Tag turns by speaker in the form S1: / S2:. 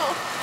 S1: そ